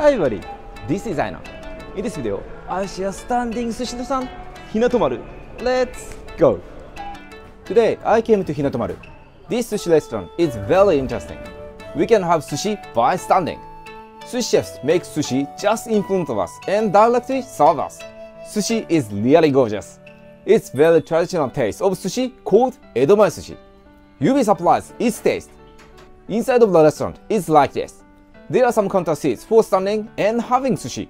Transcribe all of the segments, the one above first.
Hi everybody, this is Aina. In this video, I'll share standing sushi-san Hinatomaru. Let's go! Today, I came to Hinatomaru. This sushi restaurant is very interesting. We can have sushi by standing. Sushi chefs make sushi just in front of us and directly serve us. Sushi is really gorgeous. It's very traditional taste of sushi called Edomae sushi. You'll its taste. Inside of the restaurant is like this. There are some counter seats for standing and having sushi.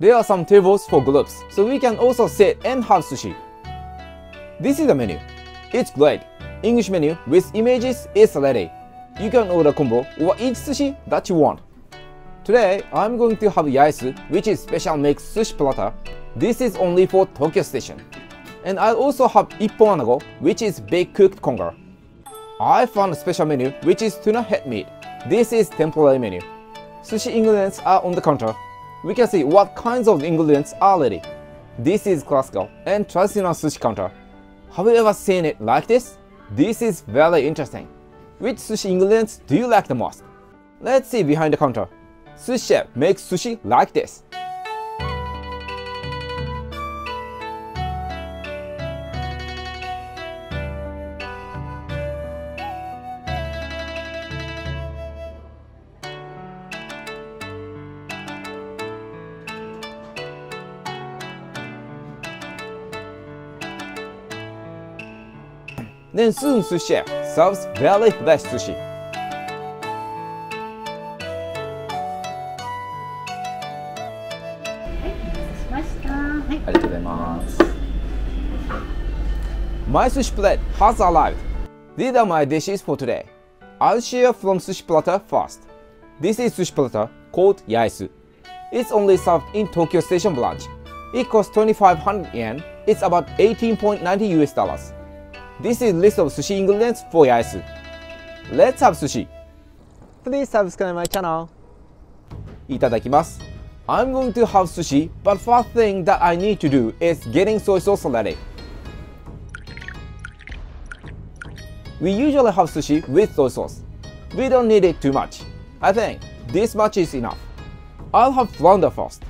There are some tables for groups, so we can also sit and have sushi. This is the menu. It's great. English menu with images is ready. You can order combo or each sushi that you want. Today, I'm going to have Yaesu, which is special mixed sushi platter. This is only for Tokyo Station. And I'll also have ippon anago, which is baked cooked conger. I found a special menu, which is tuna head meat. This is temporary menu. Sushi ingredients are on the counter. We can see what kinds of ingredients are ready. This is classical and traditional sushi counter. Have you ever seen it like this? This is very interesting. Which sushi ingredients do you like the most? Let's see behind the counter. Sushi chef makes sushi like this. Nensun Sushi serves very fresh sushi. My sushi plate has arrived. These are my dishes for today. I'll share from sushi platter first. This is sushi platter called Yaesu. It's only served in Tokyo Station branch. It costs 2500 yen. It's about 18.90 US dollars. This is list of sushi ingredients for Yaesu. Let's have sushi. Please subscribe my channel. いただきます。I'm going to have sushi, but first thing that I need to do is getting soy sauce ready. We usually have sushi with soy sauce. We don't need it too much. I think this much is enough. I'll have flounder first.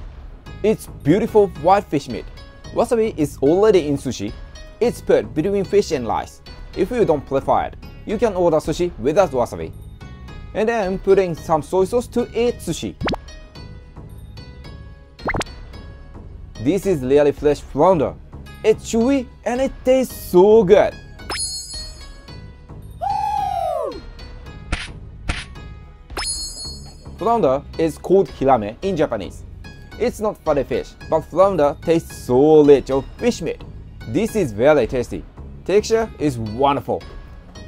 It's beautiful white fish meat. Wasabi is already in sushi, it's put between fish and rice. If you don't prefer it, you can order sushi without wasabi. And then putting some soy sauce to eat sushi. This is really fresh flounder. It's chewy and it tastes so good. Flounder is called hirame in Japanese. It's not fatty fish, but flounder tastes so rich of fish meat. This is very tasty. Texture is wonderful.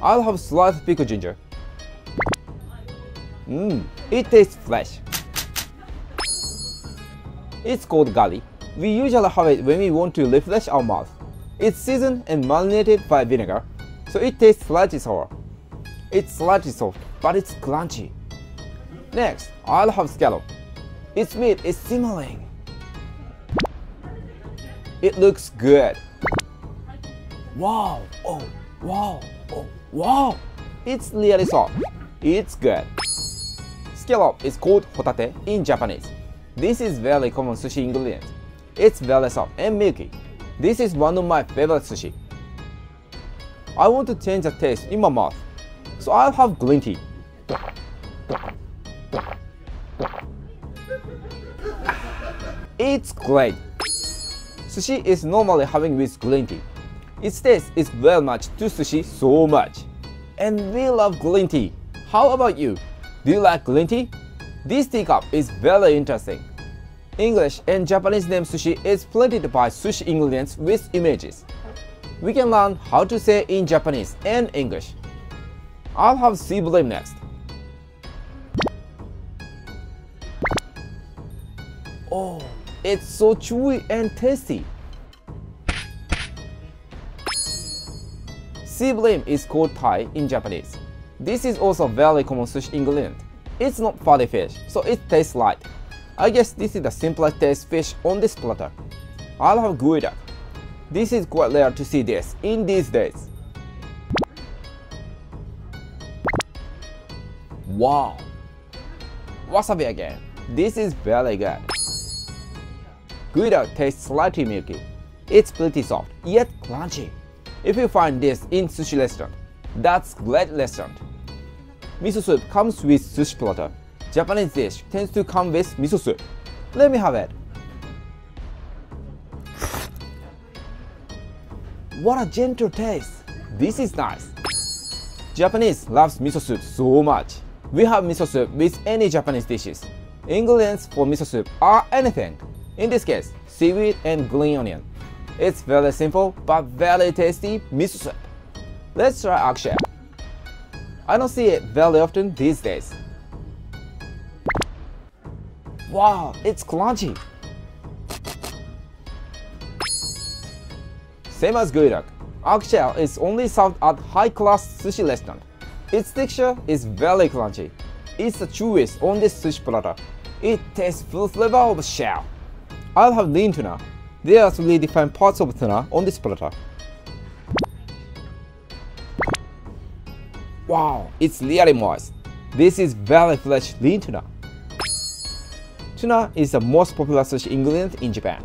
I'll have sliced pickled ginger. Mmm, it tastes fresh. It's called gari. We usually have it when we want to refresh our mouth. It's seasoned and marinated by vinegar, so it tastes slightly sour. It's slightly soft, but it's crunchy. Next, I'll have scallop. Its meat is simmering. It looks good. Wow, oh, wow, oh, wow. It's really soft. It's good. Scallop is called hotate in Japanese. This is very common sushi ingredient. It's very soft and milky. This is one of my favorite sushi. I want to change the taste in my mouth, so I'll have green tea. It's great. Sushi is normally having with green tea. Its taste is very much to sushi so much. And we love green tea. How about you? Do you like green tea? This teacup is very interesting. English and Japanese name sushi is plated by sushi ingredients with images. We can learn how to say in Japanese and English. I'll have sea bream next. Oh, it's so chewy and tasty. Bream is called tai in Japanese. This is also very common sushi ingredient. It's not fatty fish, so it tastes light. I guess this is the simplest taste fish on this platter. I'll have guidak. This is quite rare to see this in these days. Wow! Wasabi again. This is very good. Gouda tastes slightly milky. It's pretty soft, yet crunchy. If you find this in sushi restaurant, that's great restaurant. Miso soup comes with sushi platter. Japanese dish tends to come with miso soup. Let me have it. What a gentle taste. This is nice. Japanese loves miso soup so much. We have miso soup with any Japanese dishes. Ingredients for miso soup are anything. In this case, seaweed and green onion. It's very simple but very tasty miso soup. Let's try akshay. I don't see it very often these days. Wow, it's crunchy. Same as Guirak, Akshay is only served at high-class sushi restaurant. Its texture is very crunchy. It's the chewest on this sushi platter. It tastes full flavor of shell. I'll have lean tuna. There are three different parts of tuna on this platter. Wow, it's really moist. This is very fresh lean tuna. Tuna is the most popular sushi ingredient in Japan.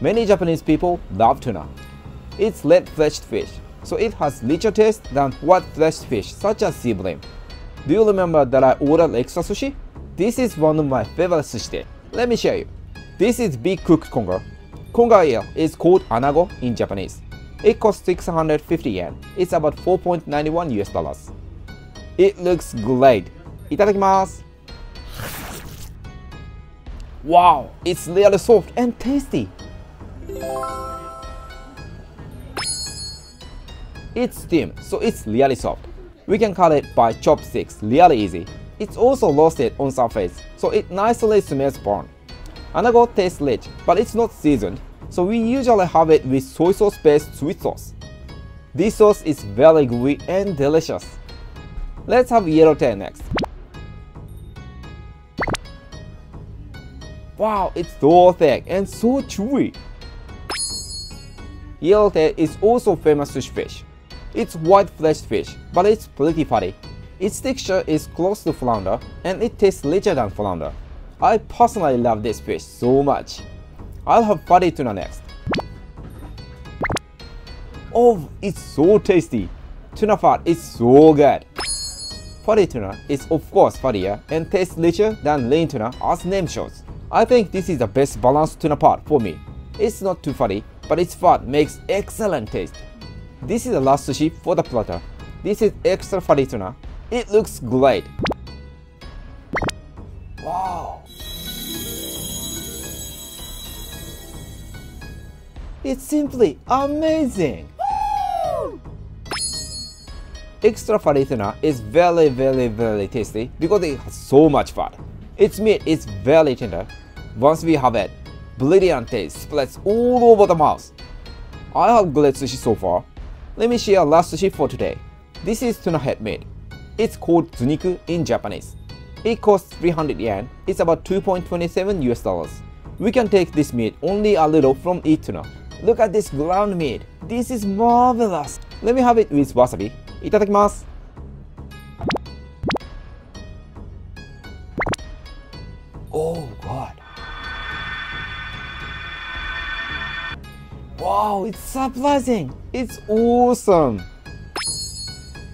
Many Japanese people love tuna. It's red-fleshed fish, so it has richer taste than white-fleshed fish such as sea bream. Do you remember that I ordered extra sushi? This is one of my favorite sushi. Let me show you. This is big cooked conger. Conger is called anago in Japanese. It costs 650 yen. It's about 4.91 US dollars. It looks great. Itadakimasu. Wow, it's really soft and tasty. It's steamed, so it's really soft. We can cut it by chopsticks really easy. It's also roasted on surface, so it nicely smells burnt. Anago tastes rich, but it's not seasoned, so we usually have it with soy sauce based sweet sauce. This sauce is very gooey and delicious. Let's have yellowtail next. Wow, it's so thick and so chewy. Yellowtail is also famous sushi fish. It's white-fleshed fish, but it's pretty fatty. Its texture is close to flounder, and it tastes richer than flounder. I personally love this fish so much. I'll have fatty tuna next. Oh, it's so tasty. Tuna fat is so good. Fatty tuna is of course fattier and tastes richer than lean tuna as name shows. I think this is the best balanced tuna part for me. It's not too fatty, but its fat makes excellent taste. This is the last sushi for the platter. This is extra fatty tuna. It looks great. Wow. It's simply amazing. Extra fatty tuna is very very very tasty because it has so much fat. Its meat is very tender. Once we have it, brilliant taste spreads all over the mouth. I have great sushi so far. Let me share last sushi for today. This is tuna head meat. It's called zuniku in Japanese. It costs 300 yen. It's about 2.27 US dollars. We can take this meat only a little from each tuna. Look at this ground meat. This is marvelous. Let me have it with wasabi. いただきます Oh god Wow, it's surprising! It's awesome!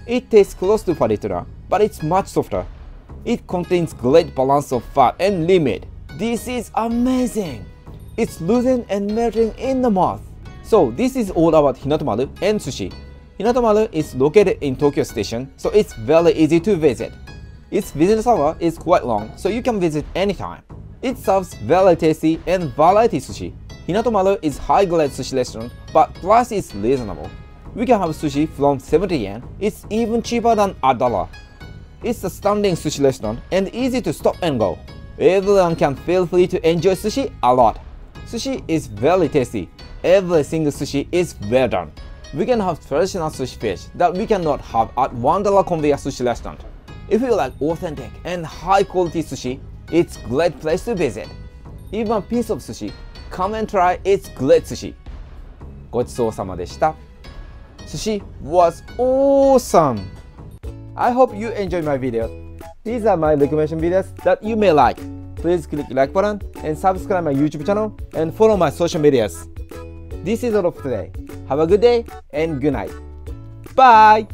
It tastes close to faritura, but it's much softer. It contains great balance of fat and limit. This is amazing! It's losing and melting in the mouth. So this is all about Hinatomaru and sushi. Hinatomaru is located in Tokyo Station, so it's very easy to visit. Its visitor hour is quite long, so you can visit anytime. It serves very tasty and variety sushi. Hinatomaru is high-grade sushi restaurant, but price is reasonable. We can have sushi from 70 yen. It's even cheaper than a dollar. It's a stunning sushi restaurant and easy to stop and go. Everyone can feel free to enjoy sushi a lot. Sushi is very tasty. Every single sushi is well done we can have traditional sushi fish that we cannot have at Wonderla Conveyor Sushi Restaurant. If you like authentic and high quality sushi, it's great place to visit. Even a piece of sushi, come and try its great sushi. ごちそうさまでした。Sushi was awesome! I hope you enjoyed my video. These are my recommendation videos that you may like. please click like button and subscribe my YouTube channel and follow my social medias. This is all of today. Have a good day and good night. Bye!